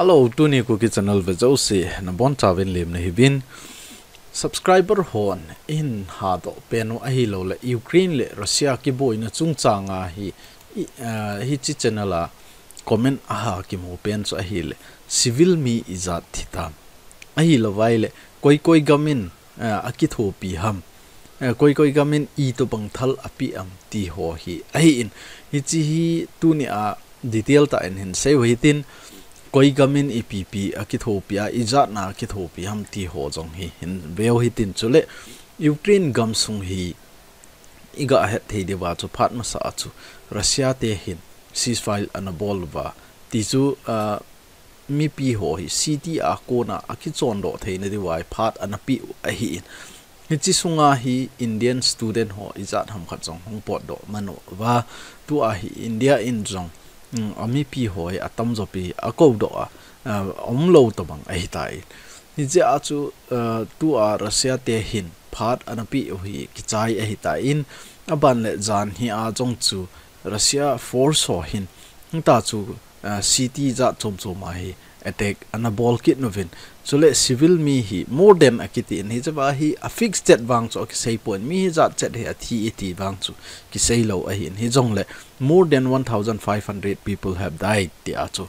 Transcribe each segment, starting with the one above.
alo tuni ko ki channel ve jo se na bon chavin lem ne hibin subscriber hon in ha do. Peno a hi lo le ukraine le russia ki boy na chung changa hi. Hi chi channel a comment a ha ki mo pen cha hi le. Civil mi izat thita a hi lo vai le koi koi gamin a ki tho pi ham. Koi koi gamin i to bang thal api am ti ho hi. A hi in. Hi chi hi tu ni a detail ta en hin se waitin tin. Koi gamin EPP akithopia izat na akithopi ham ti ho jong hi hin veo hi tin chule Ukraine gam sung hi iga het thei de wa chu phat ma sa chu Russia te hin ceasefire anabol wa ti chu mi pi ho hi city a ko na akichon do thei na di wai phat anapi a hi in ni chi sunga hi indian student ho izat ham khat jong hong pot do mano wa tu a hi india in jong ami pi hoi atam zo pi ako do a om lo to bang ai tai ni je a chu tu a russia te hin phat an pi hi ki chai ai ta in. Aban le jan hi a chong chu russia force ho hin ta chu city za chom chom ma hi attack ana ball kit novin chule civil mi hi more than akiti in hi chawa hi a fixed set wang chu ki sei point mi hi za chet he a thi eti wang chu ki sei lo a hin hi jong le more than 1500 people have died ti a chu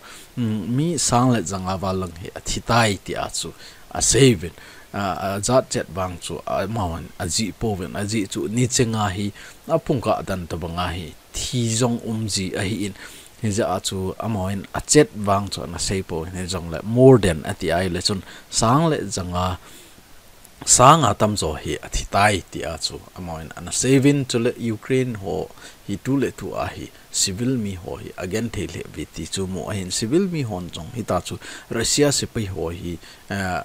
mi sang le zanga wa lang hi a thi tai ti a chu a save it a za chet bang chu a mawan a ji poven a ji chu ni chenga hi a phungka dan to banga hi thi jong um ji a hi in hi za a chu amoin a chet wang chu na sei po ne jong le more than ati ai le chun sang le zanga à atam zo hi athi tai ti a chu amoin ana savin cho le ukraine ho hi tu le tu a hi civil mi ho hi again the le vi ti chu mo hin civil mi hon chong hi ta chu russia se pai ho hi eh,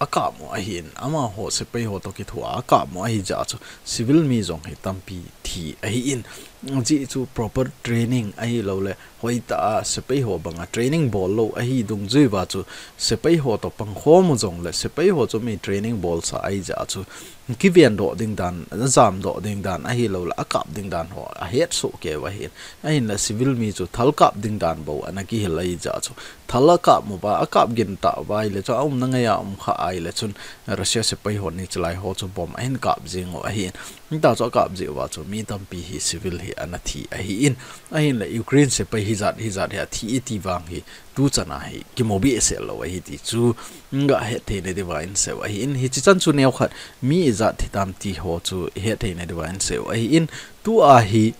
aka mo a hin ama ho se pai ho to ki thu aka mo a hi ja chu civil mi zong hi tampi thi a hi in. ji chu proper training ai lo le hoi ta sepai ho banga training ball lo ai dung zui ba chu. Sepai ho to pang khom jong le sepai ho chu mi training ball sa ai ja chu. Ki kivian do ding dan zam do ding dan ai lo la akap ding dan ho a het so ke wa hin. Ai la civil mi chu thal kap ding dan bo ana ki hel ai ja chu. Thala kap mo ba akap gin ta bai le chu um na nga ya um kha ai le chun. Russia sepai ho ni chlai ho chu bom ain kap jing ho a hin. Ta cho cảm dịu vào cho mi tâm pi hi civil hi thì anh hi in. Anh hi là ukraine sẽ phải hi zat hi zat hi thì ít vàng hi tu chana hi ki mobi sẽ lo hi thì chú. Ngã hết thế này đi wa in se in. Hi chỉ chân chú ne khát mi zat thì tam ti ho chú hết thế này đi wa in se à in. Tu à hi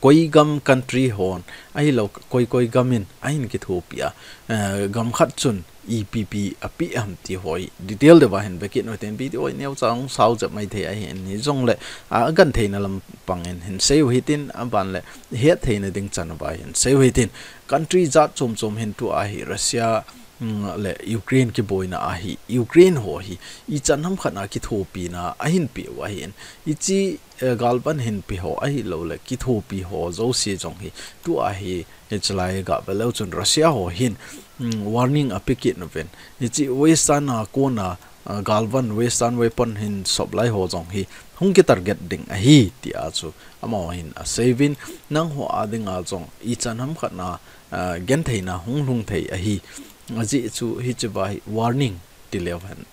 koi gam country hon ai lo koi koi gamin ain ki thopia ờ, gam khat chun. EPP api am ti hoi. Detail de wahen be kit no ten bi oi neu chang sau jap mai the a hen ni jong le. A gan the na lam pang en hen sei wi tin a ban le. He the na ding chan ba hen sei wi tin. Country zat chom chom hen tu a hi. Russia mm, le, ukraine ki boina a hi. Ukraine ho hi. I chanham khana ki tho pi na a hin pi wa hin i chi eh, galban hin pi ho a hi lo le. Ki tho pi ho zo si jong hi. Tu a hi he chlai ga ba lo chun russia ho hin. warning a picket no pen ichi western a kona galvan western weapon hin supply ho jong hi. Hung ki target ding a hi ti a chu. Ama hin a saving. Nang ho ading a jong i chan ham khat na gen thei na hung lung thei a hi. Aji chu hi chu bai warning ti levan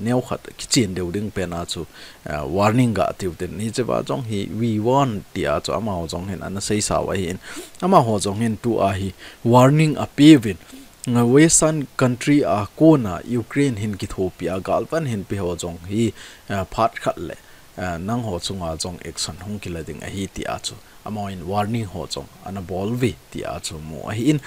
neo khat kitchen deu ding pe na chu. Warning ga tiu ten ni che ba jong hi we want ti a chu. Ama ho jong hin an sei sa wa hin. Ama ho jong hin tu a hi. Warning a pe win western country आ कोना Ukraine हिन की थोपिया गालवन हिन पे हो जोंग ही फाट खत ले नंग हो चुंगा जोंग एक्शन होंग की लदिंग आ ही ति आ छु अमो इन वार्निंग हो जोंग अन बॉल वे ति आ छु मो आ इन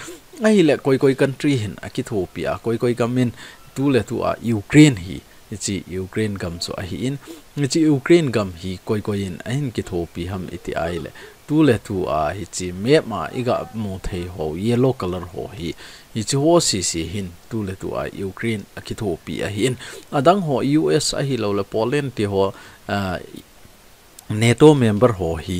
आ ही ले कोई कोई कंट्री हिन आ की थोपिया कोई कोई गमिन तु ले तु आ यूक्रेन ही इची यूक्रेन गम सो आ ही इन इची यूक्रेन गम ही कोई कोई इन आ हिन की थोपी हम इति आ ले tu le tu a hi chi me ma iga mu thei ho yellow color ho hi. Hi chi ho si si hin. Tu le tu a ukraine a ki thopi a hin. Adang ho us a hi lo le poland ti ho nato member ho hi.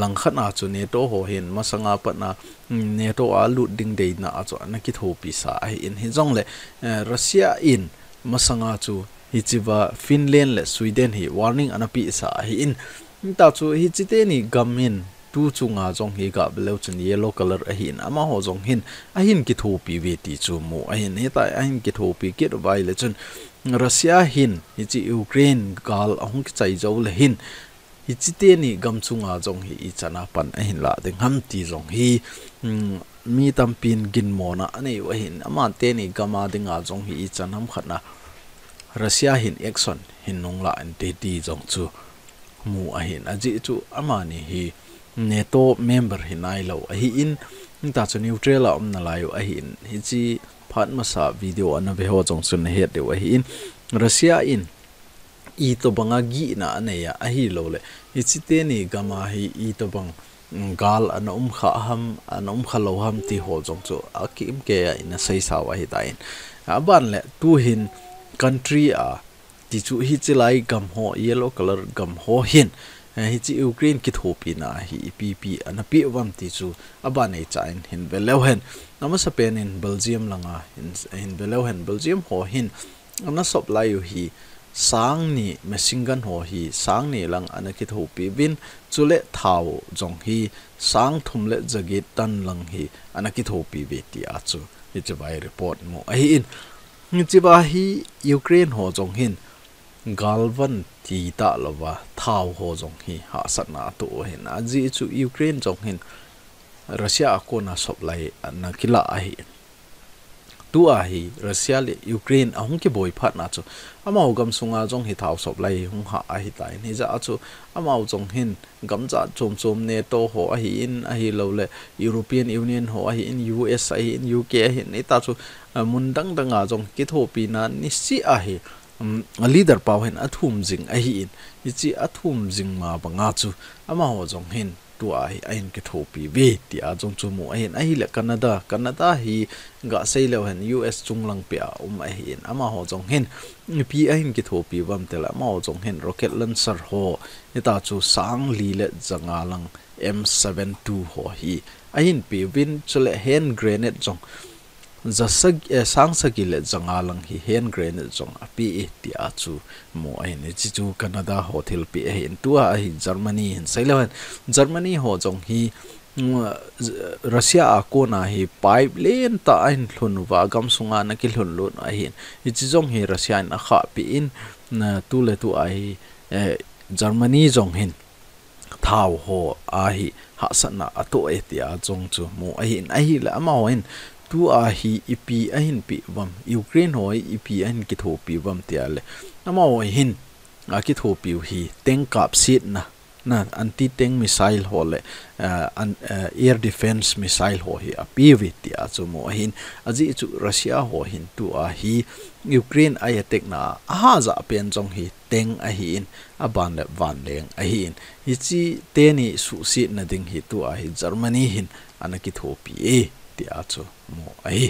Langkhana chu nato ho hin. Masanga patna mm, NATO a lut ding dei na a chu na ki thopi sa a in hi jong le. Russia in. Masanga chu hi chiwa finland le sweden hi warning anapi sa hi in. Ta chu hi chite ni gamin tu chu nga jong hi ga belo chen yellow color a hin ama ho jong hin a hin ki thu pi ve ti chu mu a hin he ta a hin ki thu pi ki vai le chen russia hin hi chi ukraine gal ahung ki chai jo le hin hi chi te ni gam chu nga jong hi i chana pan a hin la de ngam ti jong hi mi tam pin gin mo na ane wa hin ama te ni gama de nga jong hi i chan chanam khatna russia hin action hin nong la an te ti jong chu mu a hin a ji chu ama ni hi nato member hi nai lo a hi in. Ta chu neutral la um na lai a hi in. Hi chi phat ma sa video an ve ho chong sun he de wa hi in. Russia in. I to banga gi na ne ya a hi lo le. Hi chi te ni gama hi i to bang mm, gal an um kha ham an um kha lo ham ti ho chong chu a kim ke ya in a sai sa wa hi ta in. A ban le tu hin country a ti chu hi chi lai gam ho yellow color gam ho hin. Hi chi ukraine ki thopi na hi pp an pi wam ti chu aba nei cha in hin velo hen nama sa pen in belgium langa in in velo hen belgium ho hin amna sop lai hi sang ni mesingan ho hi sang ni lang ana ki tho pi bin chule thau jong hi sang thum le jagit tan lang hi ana ki tho pi ve ti a chu hi chu bai report mo a hi in ni chi ba hi ukraine ho jong hin galvan ti ta lova thau ho jong hi ha sat na to hin a ji chu ukraine jong hin russia ko na sop lai na kila a hi tu a à hi russia le ukraine a hung ki boy phat na chu ama ho gam sunga jong hi thau sop lai hung ha a hi tai ni za dạ chu ama ho jong hin gam cha dạ chom chom ne to ho a hi in a hi lo le european union ho a hi in us a hi in uk a hi ni ta chu mun dang dang a jong ki tho pi na ni si a hi leader pa hen athum jing a hi in. Ichi athum jing ma banga chu ama ho jong hin tu a hi ain ke thopi ve. Ti a jong chu mu ain a hi le canada. Canada hi ga sei lo hen us chung lang pia um a hi in. Ama ho jong hin pi a hin ke thopi wam tel ama ho jong hin rocket lancer ho. Eta chu sang li le janga lang m72 ho hi. Ain pi win chule hand grenade jong zasag eh, sang sagile zanga lang hi hen grain jong api e ti a chu mo ain chi chu canada hotel pi pe hin tua hi germany hin sailawan germany ho jong hi mm, russia a ko na hi pipeline ta ain thlun wa gam sunga na ki hlun lun a hin chi jong hi russia na kha pi in na tu le tu ai eh, germany jong hin thau ho a hi ha sana ato e ti a jong chu mo a hin a hi la ma ho in. Tu a hi ipi a hin pi vam. Ukraine hoi ipi a hin ki tho pi vam tia le. Ama ho hin, a ki tho pi hi teng kap sit na. Na anti tank missile ho le an air defense missile ho hi a pi vi ti a chu mo hin. Aji chu russia ho hin tu a hi, ukraine a attack na a ha za pen jong hi teng a hi in, a ban le van leng a hi in. Hi chi te ni su si na ding hi tu a hi germany hin anaki thopi e ti a chu mo ai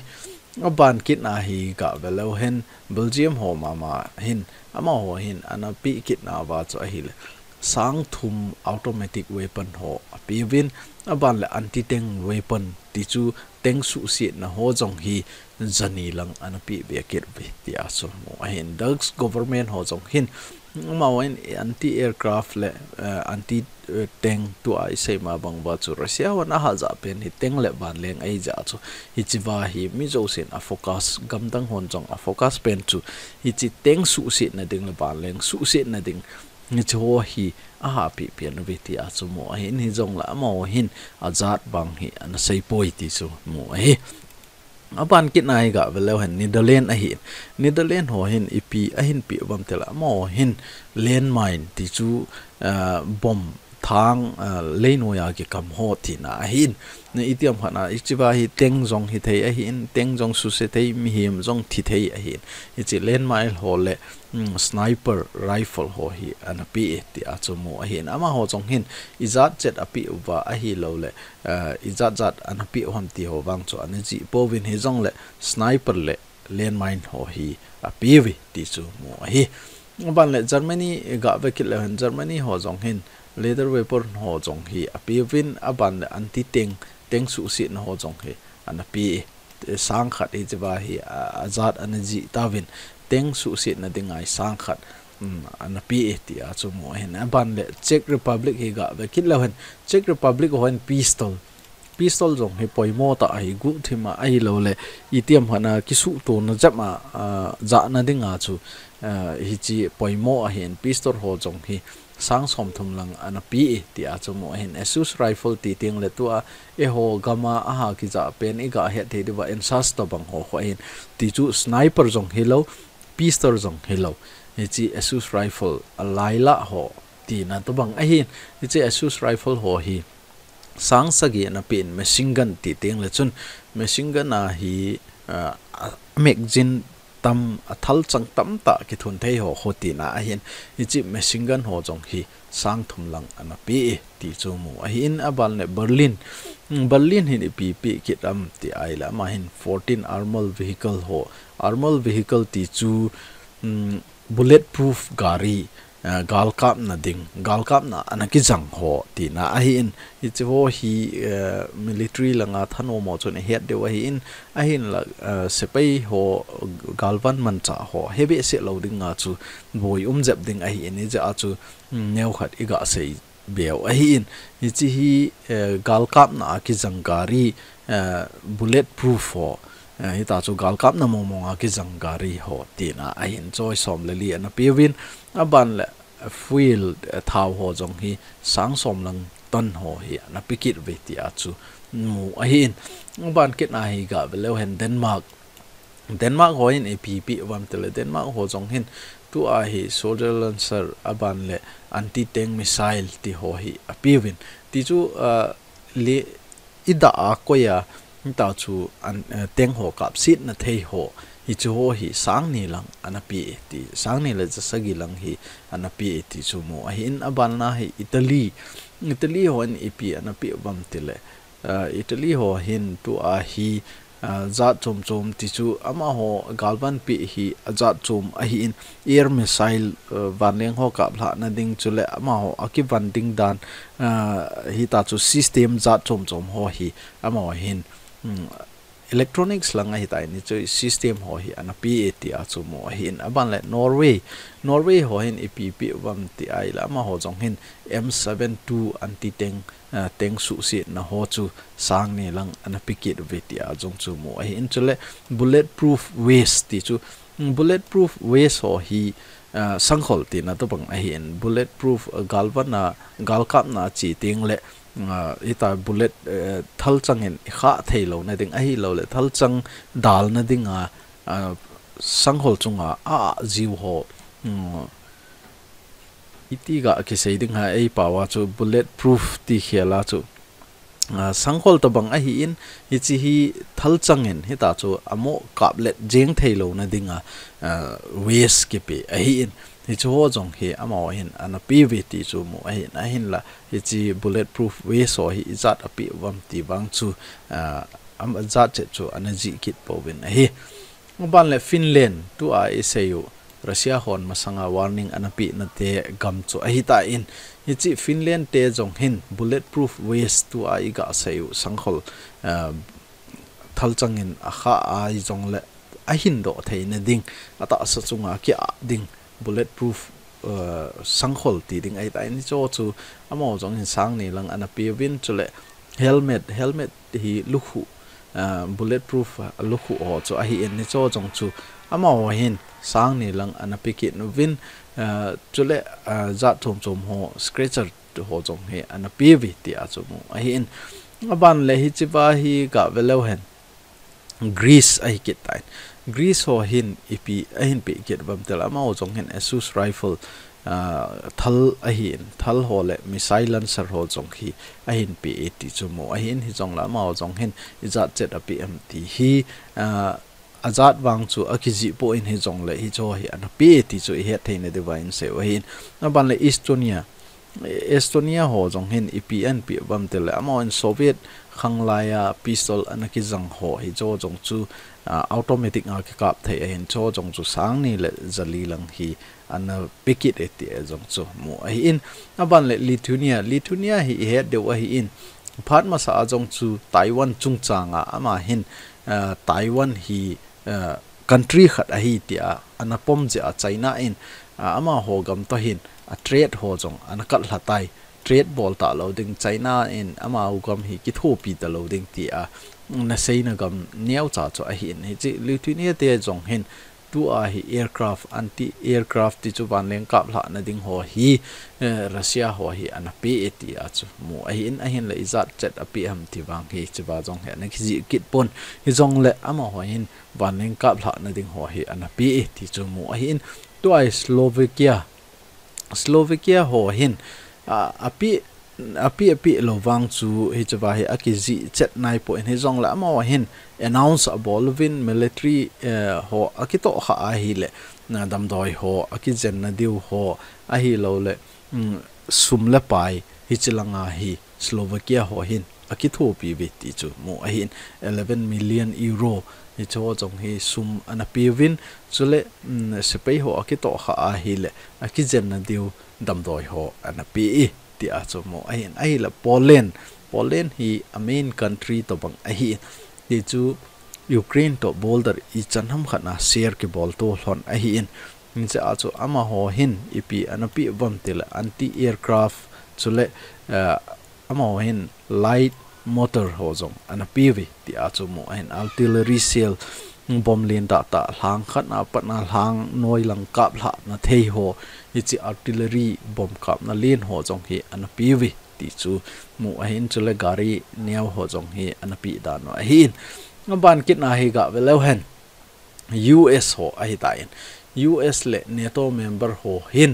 a ban kit na hi ga velo hen, belgium ho ma ma hin ama ho hin ana pi kit na wa chu hi le. Sang thum automatic weapon ho pi win a ban le anti tank weapon ti chu teng su si na ho jong hi, zani lang ana pi be kit ve ti a chu mo hin dogs government ho jong hin mawen anti aircraft le eh, uh, anti tank tu ai sei ma bang ba chu. Russia wana ha ja pen hi teng le ban leng ai ja chu. Hi chi wa hi mi zo sin a focus gam dang hon chong a focus pen chu. Hi chi teng su si na ding le ban leng su si na ding. Ni cho hi a ha pi pi na ti a chu. Mo hin hi ni jong la mo hin a jat bang hi an sei poi ti chu. Mo hi apan kit nai ga velo hen netherland a hin netherland ho hin ipi a hin pi bam tela mo hin land mine ti chu bom thang lấy nuôi cái cầm hộ thì na hin nên ít tiệm hẳn là ít chỉ ba hi tiếng dòng hi thấy ấy hin tiếng dòng su sẽ thấy mi hiểm dòng thì thấy ấy hin ít chỉ lên mai hồ lệ ừ, sniper rifle hồ hi anh bị thì à chỗ mua hin à mà hồ dòng hin ít zat chết anh bị và ấy hi lâu lệ ít zat zat anh bị hoàn ti hồ vang cho anh chỉ bố viên hi dòng lệ, sniper lệ, lên mai hồ hi anh bị vì thì chỗ mua ấy ban lệ Germany gặp về kịch lệ Germany, hồ dòng hin leather weapon ho jong hi a à, pi win a à, ban anti teng teng su si ho jong hi an à, pi sang khat e jwa hi azat an ji tawin teng su si na dingai sang khat an ừ, pi e ti a chu mo hen ban le czech republic hi ga ve kit lo hen czech republic ho hen pistol. Pistol jong he poimo ta ai gu thima ai lo le itiam hana kisu to na jama za dạ, na dinga chu hi chi poimo a hen pistol ho jong hi sang som thum lang an pi, ti a chu mo hen asus rifle ti ting le tua e ho gama a ha ki za pen e ga he the diwa en sas to bang ho ho hen ti chu sniper jong hello pistol jong hello e chi asus rifle a laila ho ti na to bang a hin. E chi asus rifle ho hi sang sagi na pin machine gun ti ting le chun. Machine gun a hi mek tam athal chang tam ta ki thun thei ho ho ti na a hin i chi machine gun ho jong hi sang thum lang ana pi e ti chu mu a hin abal ne berlin. Mm, berlin hin pi pi ki ram ti ai la ma hin 14 armored vehicle ho armored vehicle ti chu mm, bullet proof gari. gal kap na ding gal kap na anaki jang ho ti na a hi in i chi ho hi military langa thano mo chon he de wa hi in a hin la eh, sepai ho galvan man cha ho. Hebe se lo ding nga chu boi um jep ding a hi in ja a chu mm, neu khat i ga sei beo. A hi in i chi hi eh, gal kap na ki jangari eh, bullet proof ho. Hi ta chu gal kap na mo mo nga ki jangari ho ti na a hin choi som le li na pewin a ban le fuel thao ho jong hi sang som lang ton ho hi na pikit ve ti a chu mu a hin ban kit na hi ga velo hen denmark denmark ho in app wam tele denmark ho jong hin tu a hi soldier lancer aban le anti tank missile ti ho hi a piwin ti chu le ida a ko ya ta chu an teng ho kap sit na thei ho hi chu ho hi sang ni lang anapi ti sang ni la jasagi lang hi anapi ti chu mo a hin aban na hi italy italy ho an ipi anapi bam tile. Uh, italy ho hin tu a hi uh, za chom chom ti chu ama ho galban pi hi za chom a hi in air missile uh, waneng ho ka bla na ding chu le ama ho aki van ding dan hi ta chu system za chom chom ho hi ama ho hin um, electronics langa hi tai ni choi system ho hi ana PAT a chu mo hin aban le Norway Norway ho hin EPP wam ti ai la ma ho jong hin M72 anti teng eh, teng su si na ho chu sang ni lang ana pikit ve ti a jong chu mo hi. In chule bulletproof vest ti chu. Mm, bulletproof vest ho hi eh, sanghol ti na to bang a hin bulletproof eh, galvana galkap na chi ting le Ờ, ita bullet ờ, thal changin kha theilo na ding a lo le thal chang dal na ding a sanghol chunga a jiu ho iti ga ki sei ding ha ei pawa chu bullet proof ti khela chu ờ, sanghol to bang a hi in, hi chi hi thal changin hi ta chu amo à kaplet jeng theilo na ding a waste ke pe a hi in hi, chu ho jong hi. Amo hin, ana pvt chu mu a hin. A hin la hi chi bulletproof we so hi zat api wam ti bang chu. À, Am zat che chu, anh ji kit po win a hi. Ban le finland, tu a isayu russia hon masanga warning anapi na te gam chu a hi ta in. Hi chi finland te jong hin bulletproof vest tu a i sayu sanghol à, thal changin a kha a i jong le a hin do theina ding. Ata sa chunga ki a ding bulletproof sang sanghol ti ding ai tai ni cho chu amo jong in sang ni lang ana pe win chule helmet helmet hi lukhu uh, bulletproof uh, lukhu o cho a hi en ni cho jong chu amo hin sang ni lang ana pe ki no win chule za thom chom ho, scratcher ho jong he ana pe vi ti a chu mu a hi en. Aban le hi chiwa hi ga velo hen. Greece ai ki tai greece ho hin ipi ahin pe get bam tel ama o jong hen asus rifle thal ahin thal ho le missile lancer ho jong hi ahin pe e ti chumo ahin hi jong la ma o jong hen izat chet api am ti hi azat wang chu akiji po in hi jong le hi cho hi an pe e ti chu he thein de wain se wa hin na ban le estonia estonia ho jong hin epn pi bam tel ama on soviet khanglaya pistol anaki jang ho hi cho jong chu uh, automatic nga ki kap thei hin cho jong chu sang ni le zali lang hi an pikit eti e jong chu mu a hi in. Aban le lithuania lithuania hi e he de wa hi in. Phat ma sa jong chu taiwan chung changa ama hin. Uh, taiwan hi uh, country khat a hi tia anapom je a china in. Ama ho gam to hin. A trade ho jong an kal hatai straight ball ta lo ding china in ama u gam hi ki thu pi ta lo ding ti a. Na sei na gam niau cha cho a hin. Hi chi lithuania te jong hin. Tu a hi aircraft, anti aircraft ti chu ban leng kap la na ding ho hi eh, russia ho hi an pi eti a chu mu a hin. A hin le izat chat a pi ham ti wang hi chu ba jong he na ki ji kit pon. Hi jong le ama ho hin ban leng kap la na ding ho hi ana pe e ti chu mu a hin. Tu a slovakia slovakia ho hin. À, à, api api à, api lo wang chu, hi chawa hi akizi chet nai po in hi la ma hin, announce a bolvin military eh, ho akito kha a hi le, na dam doi ho akizen na diu ho a hi lo le mm, sum le pai, hi chilanga hi, slovakia ho hin akitho pi bi ti chu mo a hin 11 million euro, hi cho chong hi sum ana pi win chule mm, se pe ho akito kha a hi le akizen na diu dam doi ho anh pi ti a chu mo ai hin là la poland poland hi a main country to bang a hi. Ti chu ukraine to boulder i chanham khana share cái bol to hlon a hi. In min cha a chu ama ho hin ipi anapi bom til anti aircraft chule eh, ama ho hin light motor ho zong anapi vi. Ti a chu mo hin artillery shell. Bom lin ta ta hlang khat na pat na hlang noi lang kap la na thei ho hi chi artillery bom kap na len ho jong hi an pi vi ti chu mu a hin chule gari neo ho jong hi an pi da no a hin. Ban kit na hi ga velo hen. US ho a hi ta in US le NATO member ho hin.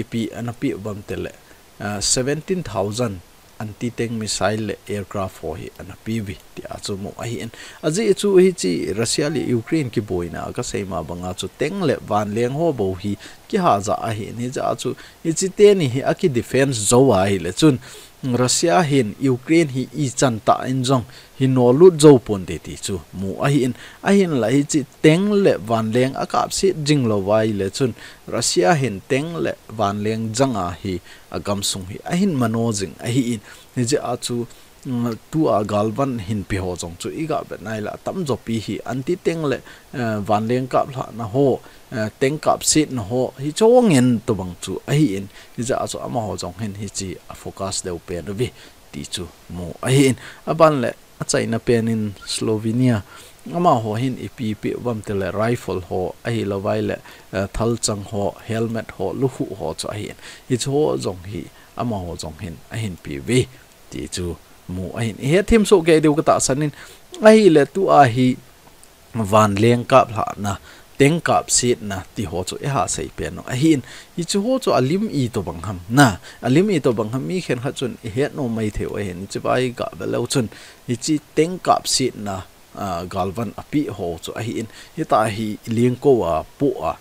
Ipi an pi bam tele 17000 ah, anti tank missile aircraft ho hi an pv ti achu mo a hi an aji chu hi chi russia li ukraine ki boina ka seima banga chu teng le van leng ho bo hi ki ha za a hi. Ni ja chu hi chi te ni hi a ki defense zo wa hi le chun. russia hin ukraine hi i chan ta in jong hi no lu zo pon de ti chu. Mu a hin a hin la hi chi teng le van leng a kap si jing lo wai le chun. Russia hin teng le van leng jang a hi agam sung hi. A hin mano jing a hi in. Ni je a chu tu a galvan hin pi ho jong chu. Iga be nai la tam zo pi hi anti teng le eh, van leng kap la na ho eh, teng kap sit na ho, hi chong en to bang chu a hi en hi za so ama ho jong hen hi chi a focus deu pe no vi ti chu mo a hi en a ban le a china pen in slovenia. Ama ho hin ipi pi wam te le rifle ho a hi lo vai le eh, thal chang ho, helmet ho, lu hu ho cha hi hi cho jong hi ama ho jong hin a hin pi vi ti chu mu a he thim so ge deu ta sanin ai le tu a hi van leng kap la na, teng kap sit na ti ho chu e ha sei pe no. A hin hi chu ho chu alim i to bang ham na alim i to bang ham mi khen ha chun he no mai the o hen chi bai ga ba lo chun à, hi chi teng kap sit na galvan api ho chu a hin hi ta hi leng ko a pu a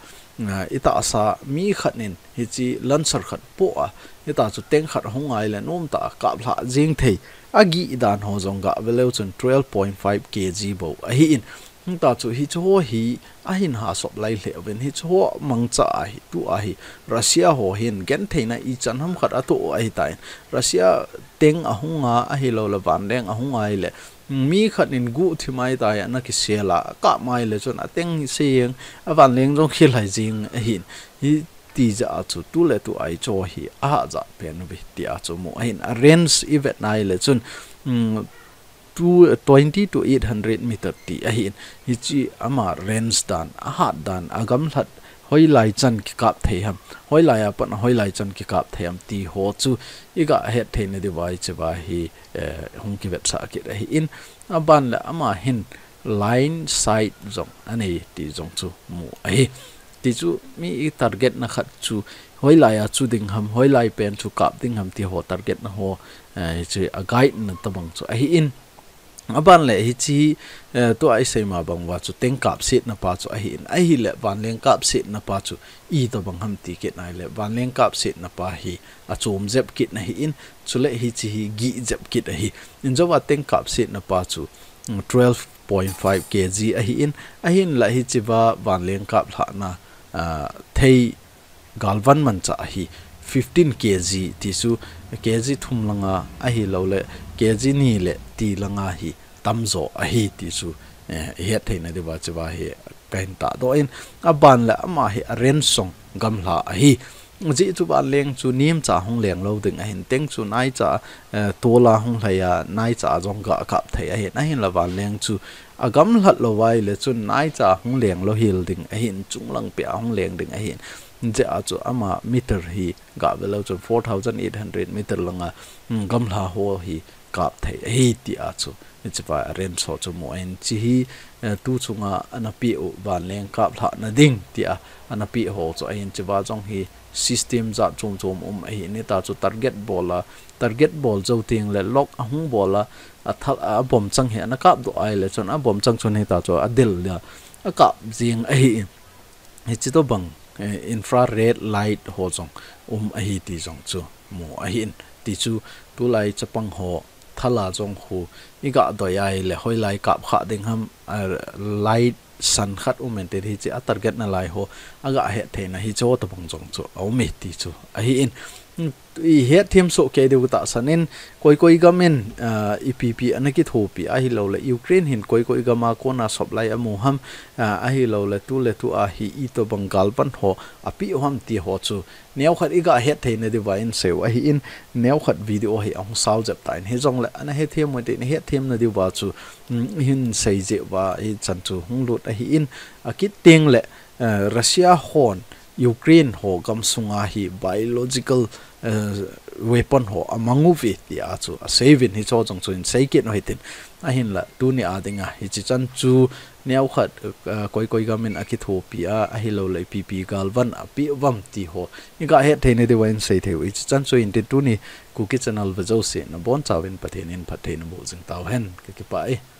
ita sa mi khat nin, hi chi lansar khat po a ita chu teng khat hongai le nom ta kap la jing thei. Agi dan ho zong ga velo chun 12.5 kg bo a hi in. Ta chu hi chu hi, a hin ha sop lai le ven, hi chu mang cha a hi, tu a hi. Russia ho hin gen theina i chan ham khat a to a hi tai russia teng a hunga a hi lo la van deng a hunga le mi khat in gu thi mai tai à, na ki sela ka mai le chon a teng seng a van leng jong khil hai jing a hin. Hi ti za chu tu le tu ai cho hi a za pen bi ti a chu mo hin. A range event nai le chun 20 mm, to 800 meter ti a hin. Hi chi ama range dan, a hat dan agam hlat hoi lai chan ki kap thei ham. Hoi lai apan hoi lai chan ki kap thei ham. Ti ho chu. Iga het thei ne device che ba hi eh, hung ki web sa ki hi in. Aban la ama hin line side zong. Ani ti zong chu mu ai ti chu mi target na khat chu. Hoi lai a chu ding ham. Hoi lai pen chu kap ding ham. Ti ho target na ho eh, che a guide na tabang chu ai in aban le hi chi eh, to ai sei ma bang wa chu teng kap sit na pa chu a hi ai hi le van leng kap sit na pa chu, i to bang ham ti ke nai le van leng kap sit na pa hi, a chum zep kit na hi in, chu le hi chi hi gi zep kit a hi. In zo wa teng kap sit na pa chu mm, 12.5 kg a hi in, a hin la hi chi wa van leng kap la na eh, thei galvan man cha hi 15 kg ti su, kg thum langa a hi lo le kg ni le ti langa hi tamzo a hi ti su eh, he theina de ba chwa he kain ta do in a ban la ma hi a ren song gam hla a hi. Ji chu ba leng chu nim cha hong leng lo ding a hin, teng chu nai cha eh, to la hong ya nai cha jong ga kap thei a hin. A hin la ban leng chu a gam hlat lo wai le chu nai cha hong leng lo hil ding a hin, chung lang pe hong leng ding a hin. Je a chu ama meter hi ga velo chu 4800 meter langa mm, gam hla ho hi kap thei hi ti a chu ni chapa rem so chu mo en chi hi eh, tu chunga anapi u ban leng kap hla na ding ti a anapi ho chu anh hin chiwa jong hi system za chum chum um anh hi ni ta chu target ball la, target ball zo ting le lock a hung ball la a thal a bom chang he na kap do ai le chon a bom chang chon he ta chu a dil ya a kap jing a hi hi chi to bang eh, infrared light ho trong um a hi ti jong chu mo a hin ti chu, tu lai chapang ho thà là trong khu iga do ai là hoi lại kap kha ding ham er, lại san khat u men te hi target na lại ho. Aga he hệ na hi cho tập bằng trong chỗ au mệt ti chỗ a in i het thiam so ke de ta sanin koi koi gamen epp anaki thopi a hi lo le ukraine hin koi koi gama ko na supply à, à, à, amu ham a hi lo le tu le tu a hi i to bangal pan ho api ham ti ho chu neo khat iga het the ne de wa in se wa hi in neo khat video hi ang sal jap ta in he jong le ana he thiam mo de he thiam na de wa chu hin sei je wa hi chan chu hung lut a hi in. A kit ting le russia hon ukraine ho gam sunga hi biological uh, weapon ho amangu vi ti a chu a saving hi cho chong chu in sei no hitin. A hin la tu ni a dinga hi chi chan chu neu khat eh, koi koi gamin aki tho pi a a hi lo le pi pi gal a pi wam ti ho. Ni ga het theine de wen sei theu chi chan chu in ti tu ni ku ki channel va zo se na bon chawin pathen in pathen bo jing taw hen. Ke ki pa eh.